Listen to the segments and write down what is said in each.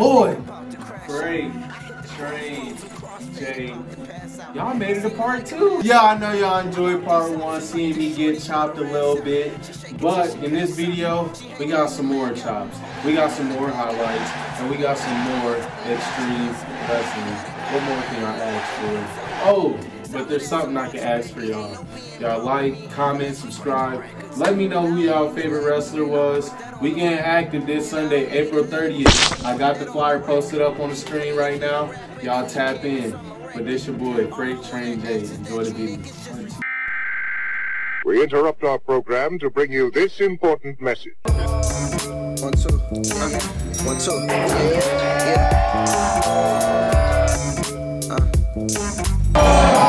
boy. Freight Train J. Y'all made it a part two. Yeah, I know y'all enjoyed part one, seeing me get chopped a little bit. But in this video, we got some more chops. We got some more highlights, and we got some more extreme wrestling. What more can I ask for? Oh, but there's something I can ask for y'all. Y'all like, comment, subscribe. Let me know who y'all favorite wrestler was. We getting active this Sunday, April 30th. I got the flyer posted up on the screen right now. Y'all tap in. But this your boy, Freight Train J. Enjoy the video. We interrupt our program to bring you this important message. One, two. Uh, one, two. Yeah. yeah. Uh.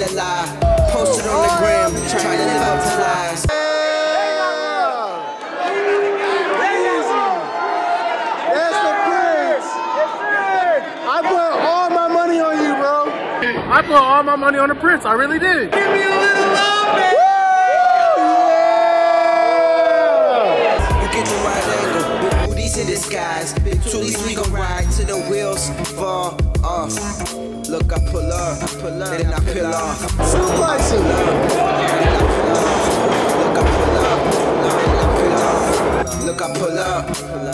Living a lie? Posted on the gram, trying to live up to lies. That's the prince. I put all my money on you, bro. I put all my money on the Prince. I really did. Give me a little love, man. You get the right angle, big booties in disguise. Big toolies, we gon' ride till the wheels fall off. Look, I pull up, I pull up, then I peel off. Him. Look, I pull up, then I peel off. Look, I pull up,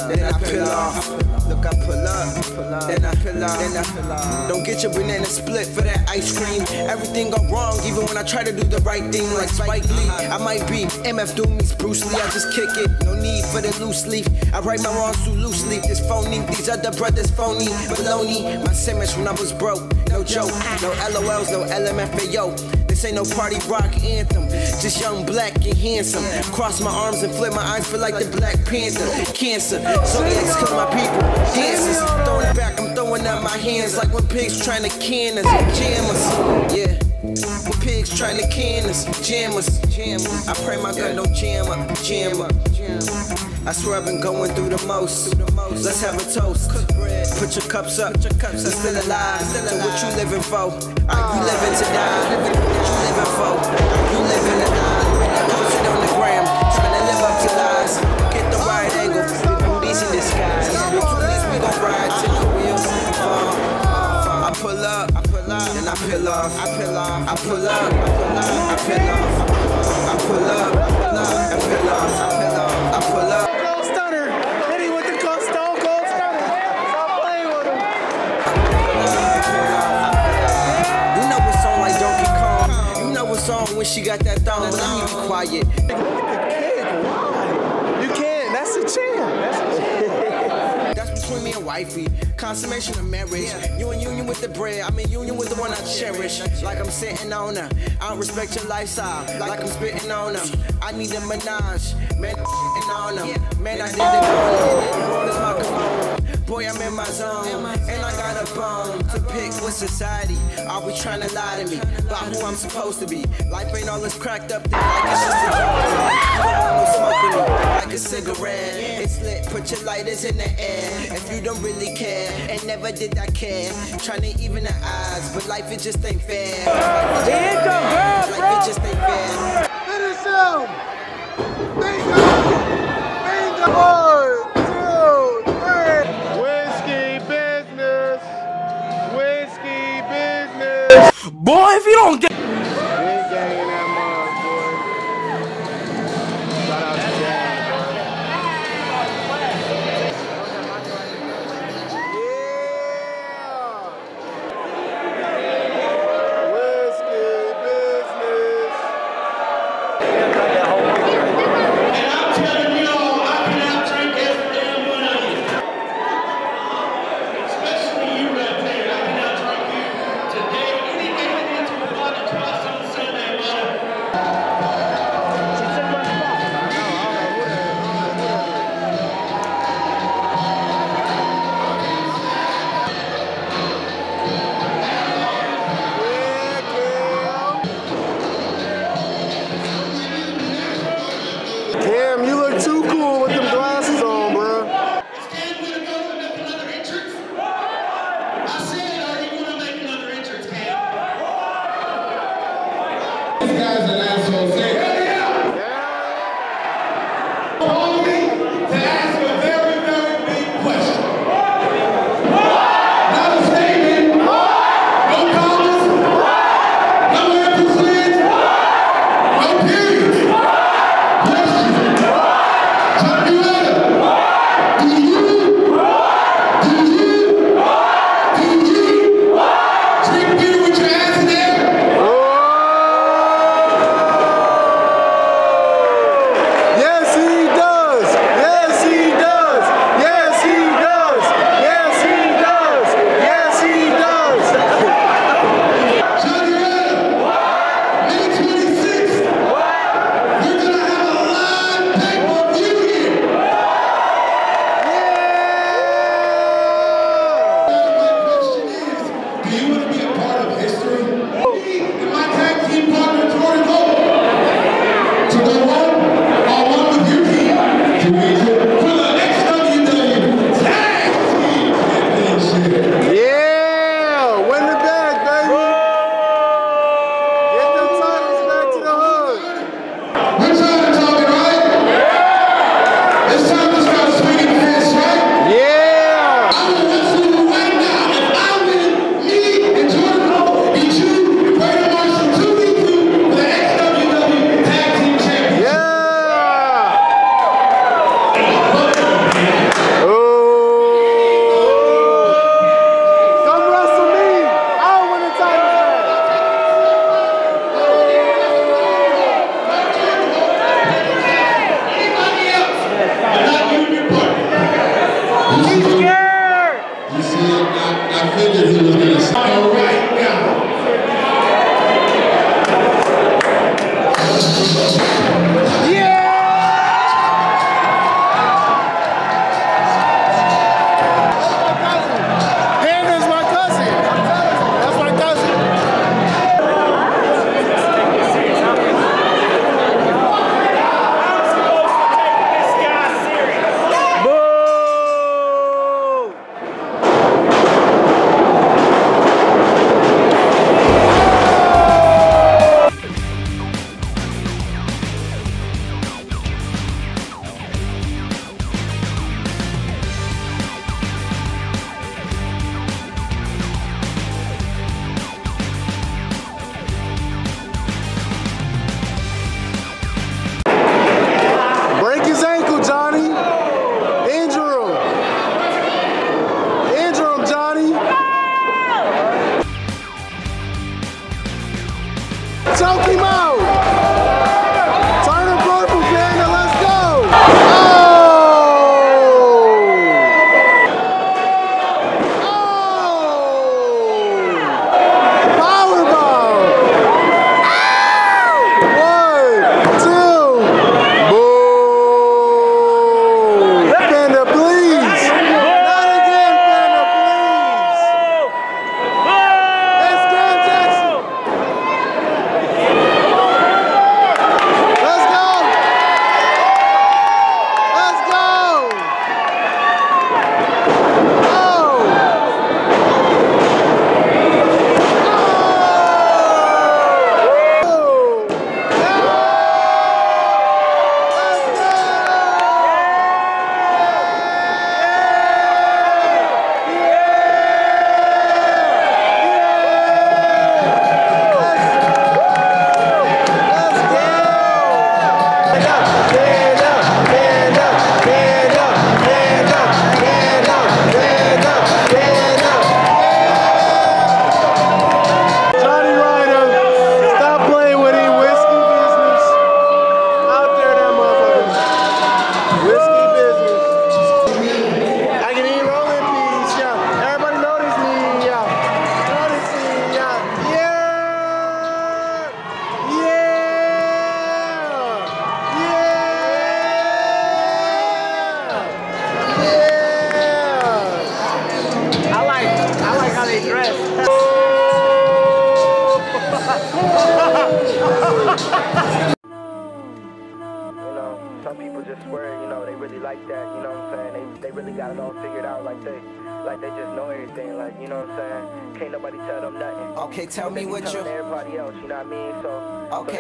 then I peel off. Look, I pull up, then I peel off, then I peel off. Don't get your banana split for that ice cream. Everything go wrong, even when I try to do the right thing, like Spike Lee. I might be MF Doom meets Bruce Lee. I just kick it, no need for the loose leaf. I write my wrongs too loosely. This phony, these other brothers phony, baloney. My sandwich when I was broke, no joke, no LOLs, no LMFAO. This ain't no party rock anthem. Just young, black, and handsome. Cross my arms and flip my eyes, feel like the Black Panther. Cancer. Zodiacs kill my people. Dancers. Throwing back, I'm throwing up my hands like when pigs trying to can us. Jam us. Yeah. When pigs trying to can us. Jam us. I pray my gun don't jam up. Jam up. I swear I've been going through the most. Let's have a toast. Put your cups up. I'm still alive. So what you living for? Are you living to die? What you living for? Pull up. Off. I peel off. I pull up. I peel off. I pull up. I peel off. I peel off. I pull up. Cold stunner. Hit him with the stone cold stunner. Stop playing with him. You know a song like Donkey Kong. You know a song when she got that thong, but me be quiet. Cake, why? You can't. That's a champ. That's a champ. That's me and wifey. Consummation of marriage. You in union with the bread. I'm in union with the one I cherish. Like I'm sitting on her. I don't respect your lifestyle. Like I'm spitting on her. I need a menage. Man, I'm shitting on her. Man, I did it all. Is my cologne. Boy, I'm in my zone. And I got a bone to pick with society. Always trying to lie to me about who I'm supposed to be. Life ain't all this cracked up thing like it's just a drug. You don't want no smoke with me like a cigarette. Put your lighters in the air. If you don't really care, and never did I care. Trying to even the odds, but life it just ain't fair. Life it just ain't fair.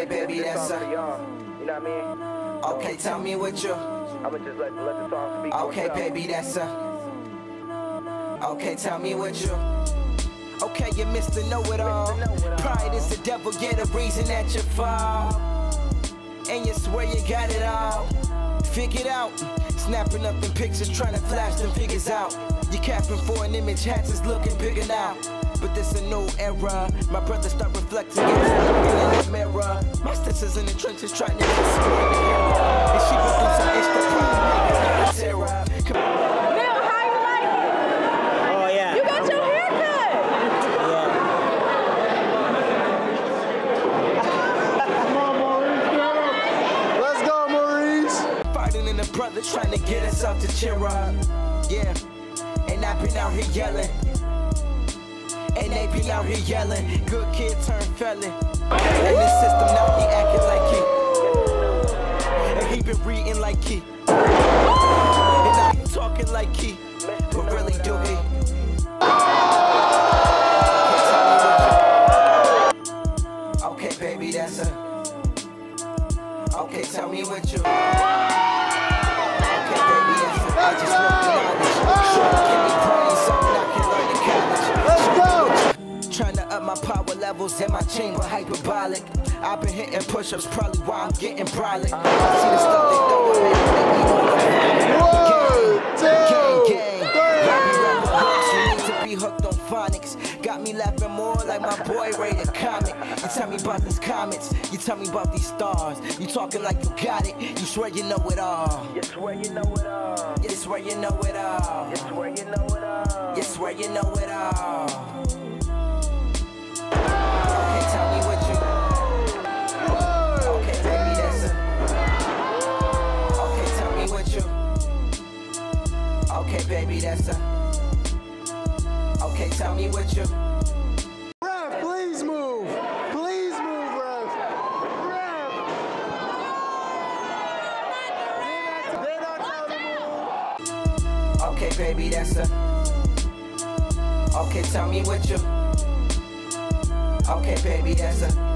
Okay, baby, that's a- y'all, know what I mean? Okay, tell me what you. I'ma just let, let the song speak Okay, baby, that's a. Okay, tell me what you. Okay, you Mr. Know It All. Pride is the devil, get a reason that you fall. And you swear you got it all. Figure it out. Snapping up them pictures, trying to flash them figures out. You capping for an image, hats is looking bigger now. But this a new era. My brother start reflecting, get in the mirror. My sisters in the trenches trying to get some the era. And she producing Instagram, nigga, terror. Come Bill, how you like it? Oh yeah. You got your hair cut. Let's go, Maurice. Fighting in the brother trying to get us out to cheer up. Yeah, and I've been out here yelling. And they be out here yelling. Good kid turned felon. And this system now he acting like he. And he been reading like he. And now he talking like he. But really do he? Okay, baby, that's a. Okay, tell me what you. Levels in my chamber, hyperbolic. I've been hitting push-ups, probably why I'm getting brolic. I see the stuff they throw at me, make me wanna Gang, two, gang. three. Rapping, rapping hooks, you need to be hooked on phonics. Got me laughing more like my boy Ray the comic. You tell me about these comets, you tell me about these stars. You talking like you got it, you swear you know it all. You swear you know it all. You swear you know it all. You swear you know it all. You swear you know it all. Okay, baby, that's a. Okay, tell me what you. Please move. Please move, Okay, baby, that's a. Okay, tell me what you. Okay, baby, that's a.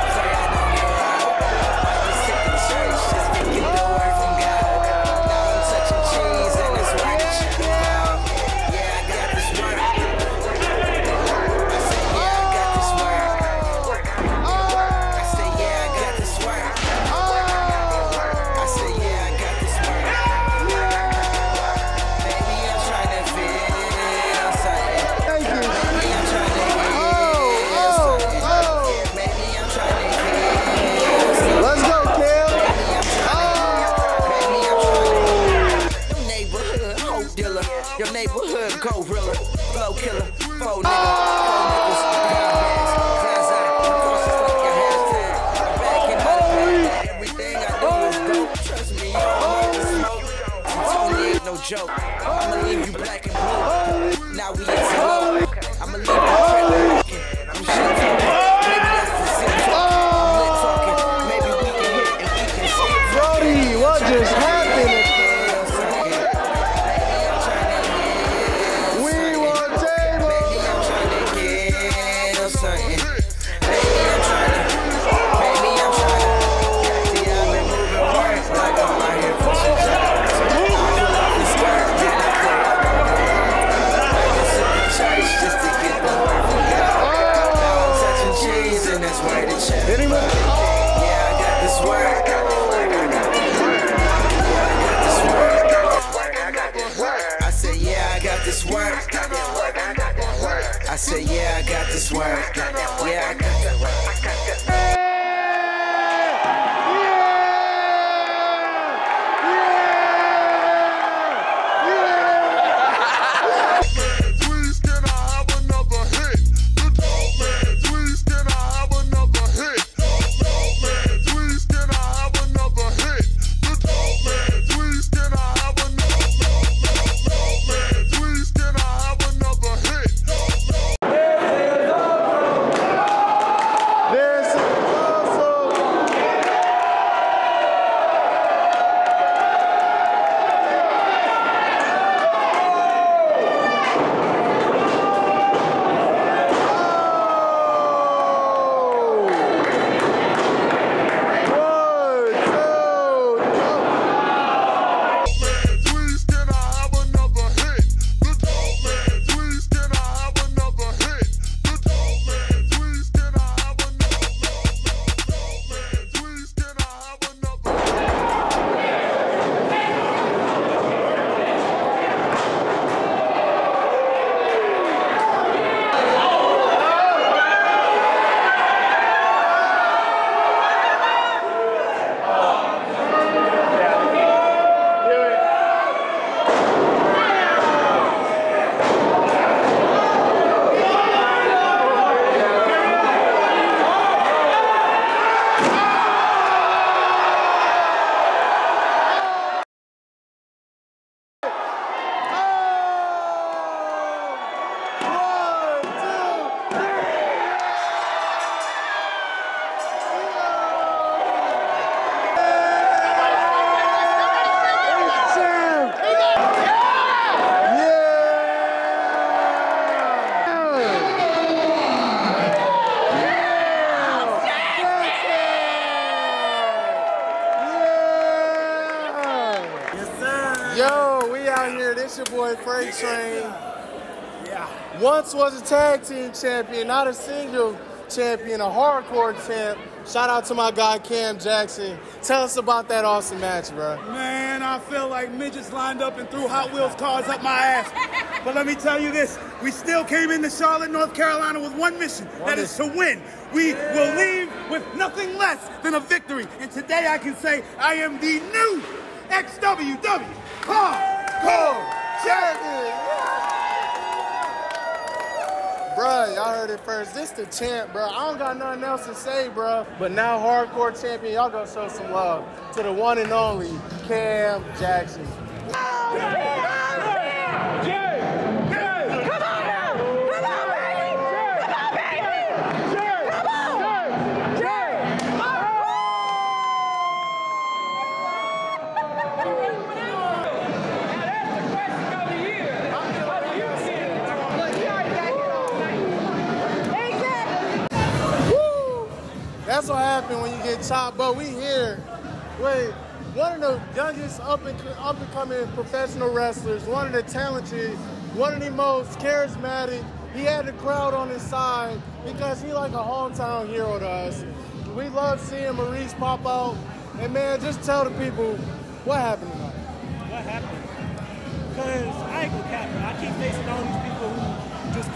joke. say, yeah, I got this work. Yeah, I got that work. Freight Train. Yeah. Once was a tag team champion, not a single champion, a hardcore champ. Shout out to my guy Cam Jackson. Tell us about that awesome match, bro. Man, I feel like midgets lined up and threw Hot Wheels cars up my ass. But let me tell you this, we still came into Charlotte, North Carolina with one mission, that is to win. We will leave with nothing less than a victory. And today I can say I am the new XWW Hardcore Bruh, y'all heard it first. This the champ, bro. I don't got nothing else to say, bro. But now hardcore champion, y'all gonna show some love to the one and only Cam Jackson. One of the youngest up and up and coming professional wrestlers, one of the talented, one of the most charismatic. He had the crowd on his side because he like a hometown hero to us. We love seeing Maurice pop out. And man, just tell the people what happened tonight. What happened? Because I ain't gonna cap. I keep facing all these people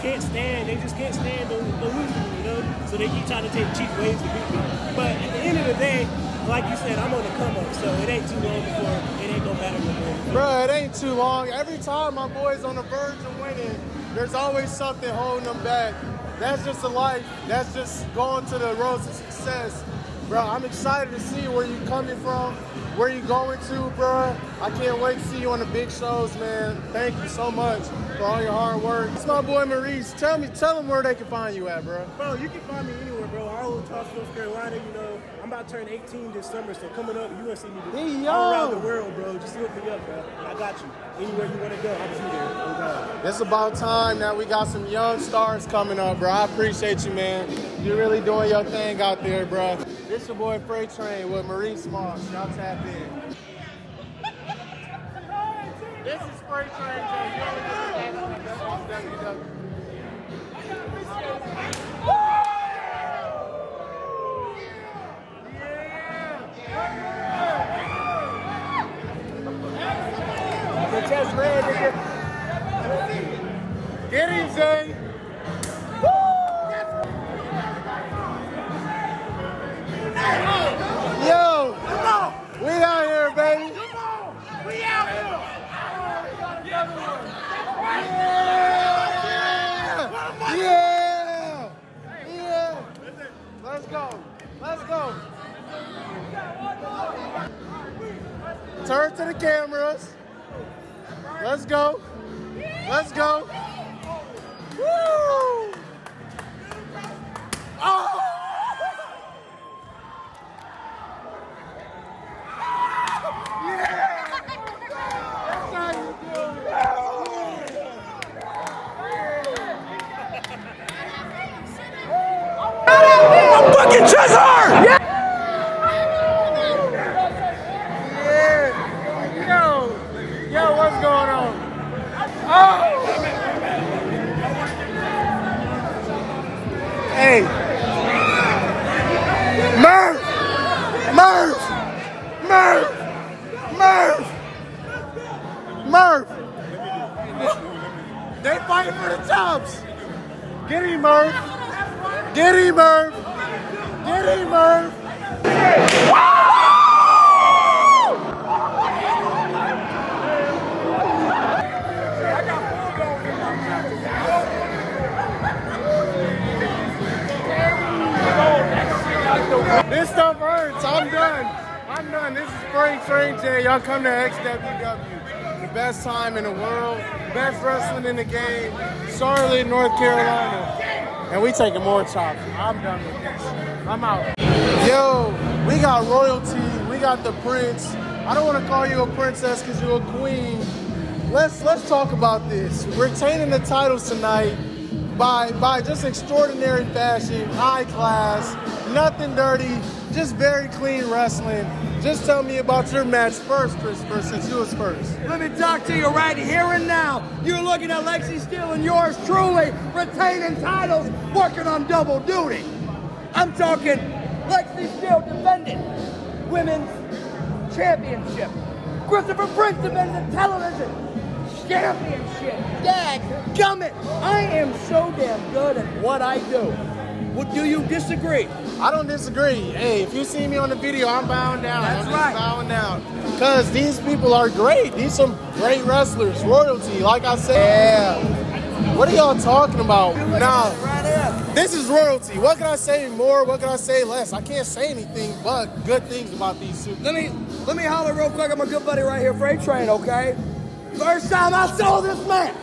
can't stand, they just can't stand the, the losing, you know? So they keep trying to take cheap ways to beat me. But at the end of the day, like you said, I'm on the come up, so it ain't too long before it ain't no more. Bro, it ain't too long. Every time my boy's on the verge of winning, there's always something holding them back. That's just a life. That's just going to the road to success. Bro, I'm excited to see where you're coming from, where you going to, bro. I can't wait to see you on the big shows, man. Thank you so much for all your hard work. It's my boy Maurice. Tell me, tell them where they can find you at, bro. Bro, you can find me anywhere, bro. All over Charleston, North Carolina, you know. I'm about to turn 18 this summer, so coming up, you gonna see me He all around the world, bro. Just look me up, bro. I got you. Anywhere you wanna go, I'll be there. Oh, It's about time that we got some young stars coming up, bro. I appreciate you, man. You're really doing your thing out there, bro. This your boy Freight Train with Maurice Moss. Y'all tap in. This is Freight Train, WW. The chest red. Get him, Zay. Yo, we out here, baby. We out here. Yeah, yeah, yeah. Let's go. Let's go. Turn to the cameras. Let's go. Let's go. Woo! Oh! Murph! Murph! Murph! Murph! They fighting for the tops! Get him, Murph! Get him, Murph! Get him, Murph! This stuff hurts. I'm done. I'm done. This is Freight Train J. Y'all come to XWW. The best time in the world. Best wrestling in the game. Charlotte, North Carolina. And we taking more chops. I'm done with this. I'm out. Yo, we got royalty. We got the prince. I don't want to call you a princess because you're a queen. Let's let's talk about this. Retaining the titles tonight by by just extraordinary fashion, high class, nothing dirty, just very clean wrestling. Just tell me about your match first, Christopher, since you was first. Let me talk to you right here and now. You're looking at Lexi Steel and yours truly retaining titles, working on double duty. I'm talking Lexi Steel defending women's championship. Christopher Prince defending the television championship. Dag gummit. I am so damn good at what I do. Well, do you disagree? I don't disagree. Hey, if you see me on the video, I'm bowing down. That's I'm right. bowing down. Because these people are great. These some great wrestlers. Royalty, like I said. Yeah. What are y'all talking about? Now, this is royalty. What can I say more? What can I say less? I can't say anything but good things about these super. Let me let me holler real quick I'm a good buddy right here, Freight Train, okay? First time I saw this man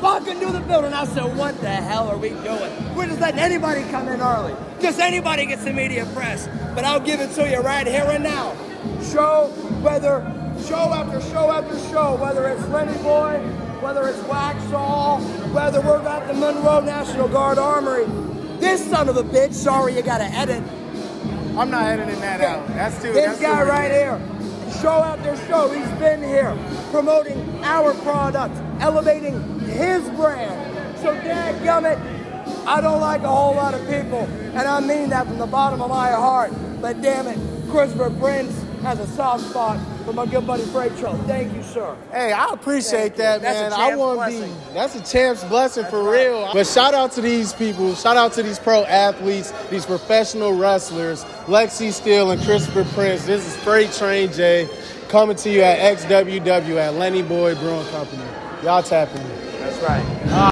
walking through the building, I said, what the hell are we doing? We're just letting anybody come in early. Just anybody gets the media press. But I'll give it to you right here and now. Show whether show after show after show, whether it's Lenny Boy, whether it's Waxhaw, whether we're at the Monroe National Guard Armory. This son of a bitch, sorry you gotta edit. I'm not editing that out. That's too. This that's too guy right here, show after show, he's been here promoting our product, elevating his brand. So, dadgummit, I don't like a whole lot of people, and I mean that from the bottom of my heart. But damn it, Christopher Prince has a soft spot for my good buddy Freight Train. Thank you, sir. Hey, I appreciate Thank that, That's man. I want to be. That's a champ's blessing for real. But shout out to these people. Shout out to these pro athletes, these professional wrestlers, Lexi Steel and Christopher Prince. This is Freight Train J coming to you at XWW at Lenny Boy Brewing Company. Y'all tap in. That's right.